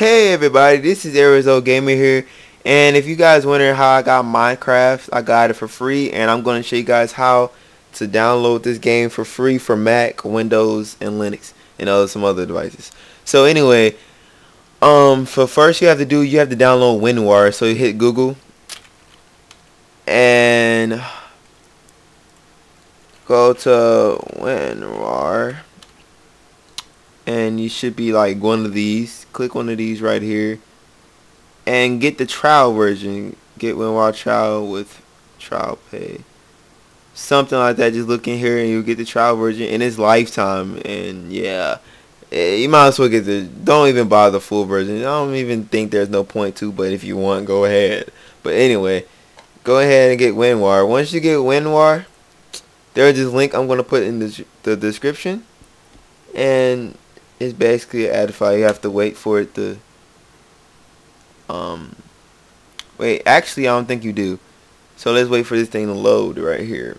Hey everybody, this is Arizona Gamer here, and if you guys wondering how I got Minecraft, I got it for free, and I'm going to show you guys how to download this game for free for Mac, Windows, and Linux, and other some other devices. So anyway, um, for first you have to do, you have to download WinRAR, so you hit Google, and go to WinRAR and you should be like one of these. Click one of these right here. And get the trial version. Get WinRAR trial with trial pay. Something like that. Just look in here and you'll get the trial version. In its lifetime. And yeah. Eh, you might as well get the don't even buy the full version. I don't even think there's no point to but if you want go ahead. But anyway go ahead and get WinRAR once you get WinRAR there's this link I'm going to put in the, the description. And it's basically an ad file. You have to wait for it to um wait, actually I don't think you do. So let's wait for this thing to load right here.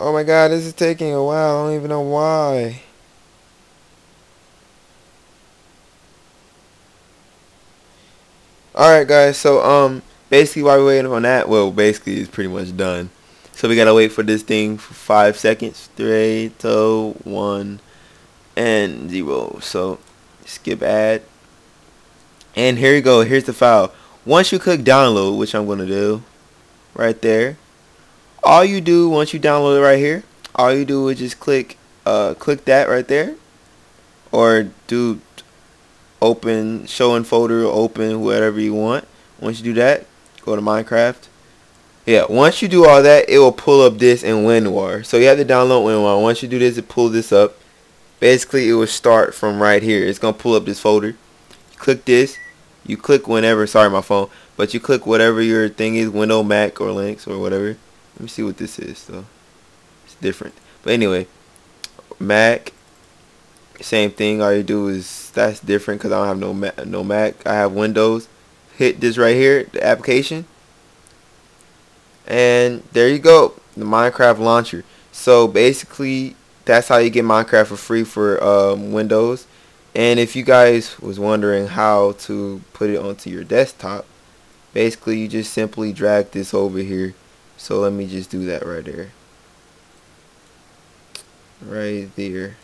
Oh my god, this is taking a while. I don't even know why. Alright guys, so um basically while we're waiting on that, well basically it's pretty much done. So we gotta wait for this thing for five seconds. Three, two, one, and zero. So skip ad. And here you go. Here's the file. Once you click download, which I'm gonna do, right there. All you do once you download it right here, all you do is just click, uh, click that right there, or do open, show in folder, open, whatever you want. Once you do that, go to Minecraft yeah, once you do all that, it will pull up this in WinRAR. So you have to download WinRAR. Once you do this, it pull this up. Basically, it will start from right here. It's going to pull up this folder. Click this. You click whenever, sorry my phone, but you click whatever your thing is, Windows, Mac, or Linux, or whatever. Let me see what this is, though. It's different. But anyway, Mac, same thing. All you do is, that's different because I don't have no Mac, no Mac. I have Windows. Hit this right here, the application and there you go the Minecraft launcher. So basically that's how you get Minecraft for free for um, Windows. And if you guys was wondering how to put it onto your desktop basically you just simply drag this over here. So let me just do that right there. Right there.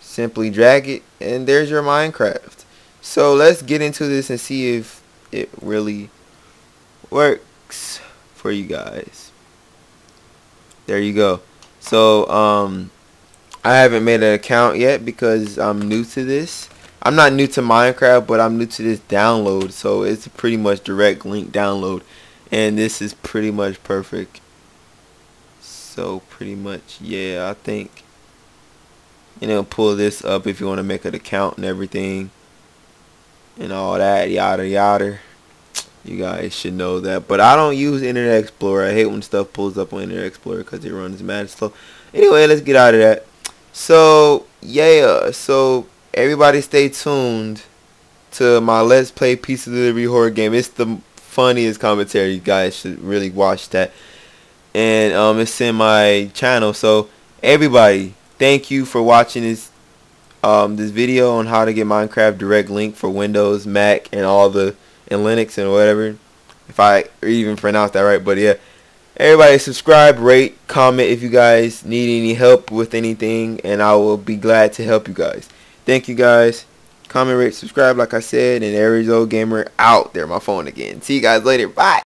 Simply drag it and there's your Minecraft. So let's get into this and see if it really works for you guys. There you go. So, um, I haven't made an account yet because I'm new to this. I'm not new to Minecraft, but I'm new to this download. So it's pretty much direct link download. And this is pretty much perfect. So pretty much, yeah, I think, you know, pull this up if you want to make an account and everything. And all that, yada yada. You guys should know that. But I don't use Internet Explorer. I hate when stuff pulls up on Internet Explorer because it runs mad slow. Anyway, let's get out of that. So, yeah. So, everybody stay tuned to my Let's Play Pizza Delivery Horror game. It's the funniest commentary. You guys should really watch that. And um, it's in my channel. So, everybody, thank you for watching this um, this video on how to get Minecraft Direct Link for Windows, Mac, and all the and Linux and whatever. If I even pronounce that right. But yeah. Everybody subscribe, rate, comment if you guys need any help with anything. And I will be glad to help you guys. Thank you guys. Comment, rate, subscribe like I said. And Arizona Gamer out. There my phone again. See you guys later. Bye.